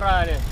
забрали.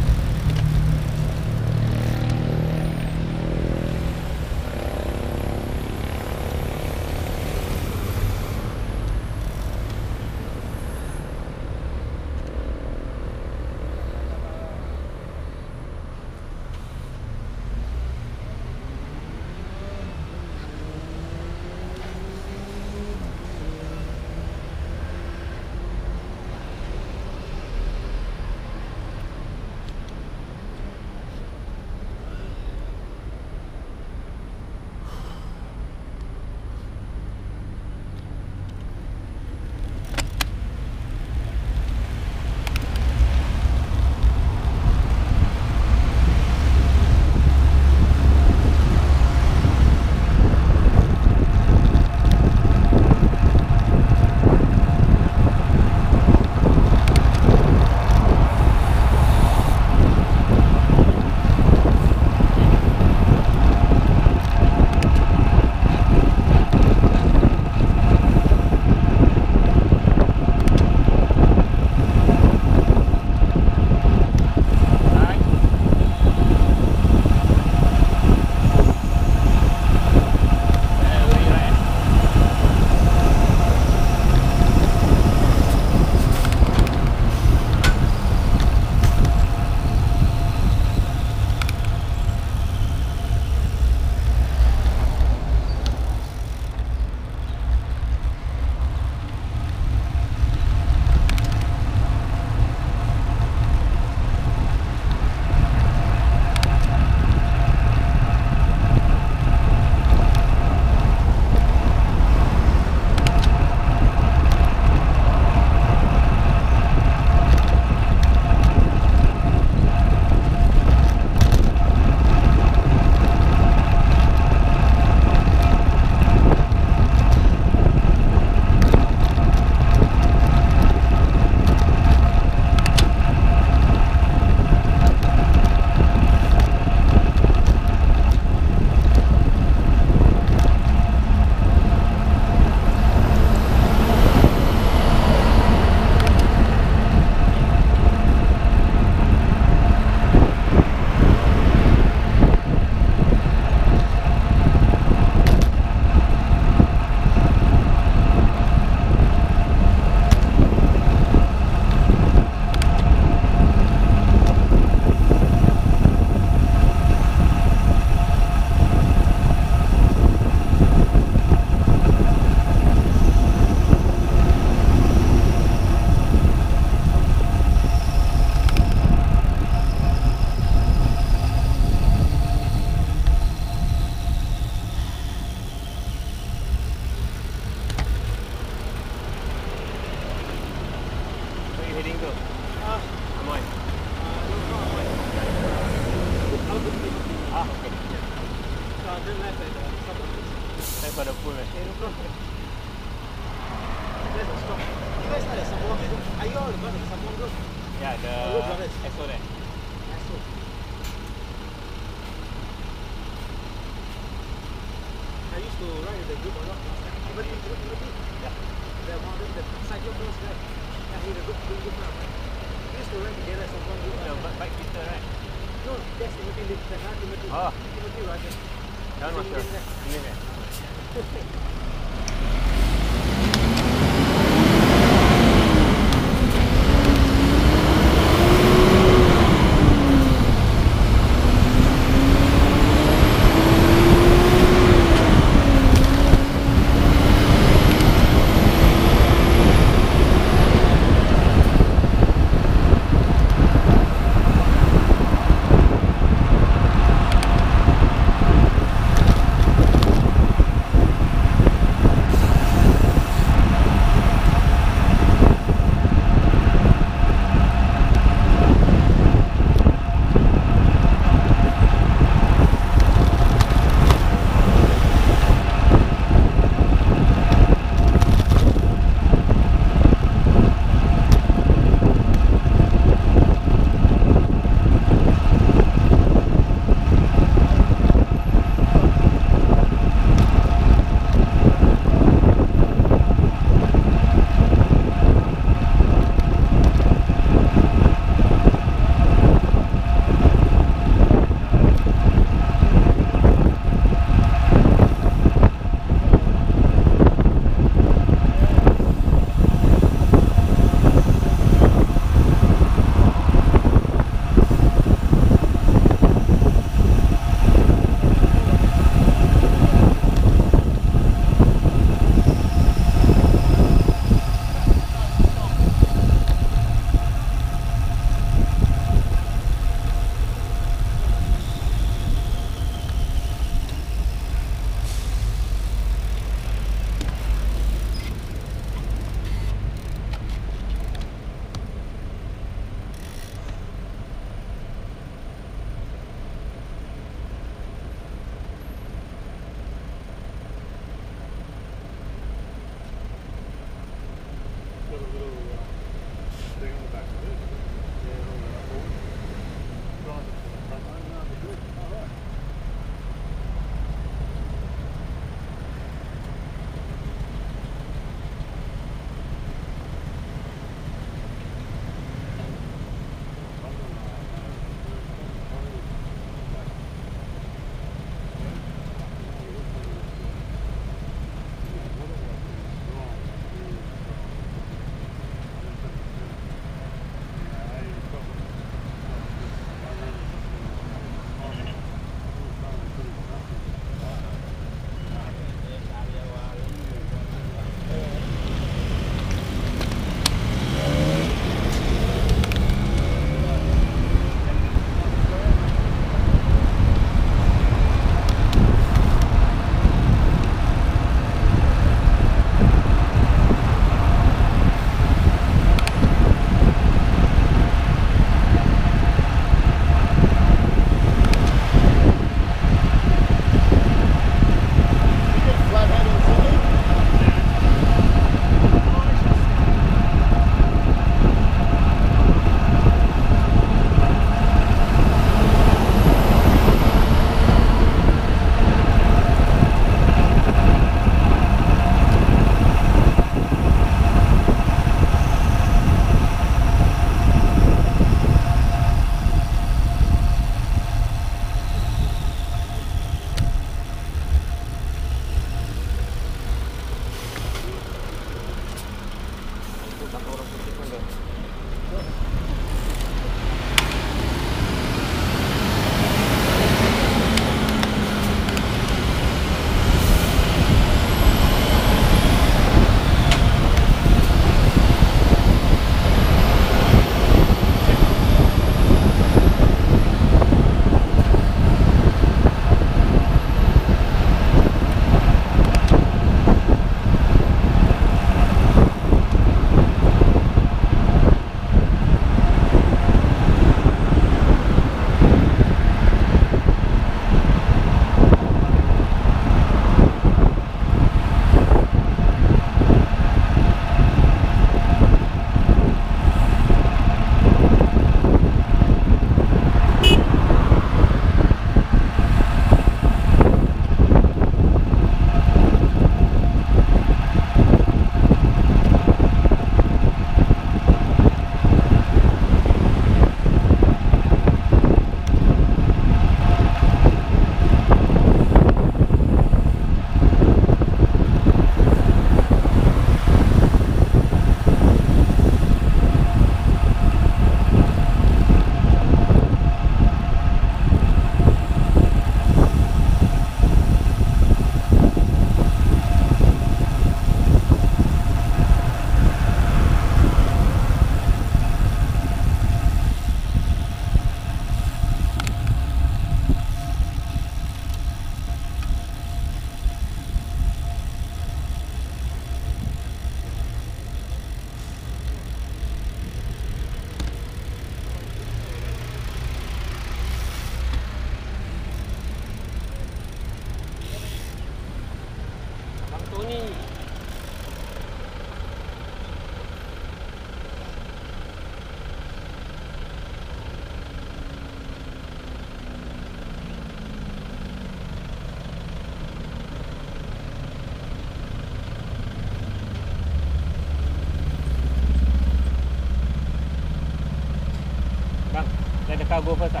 不会打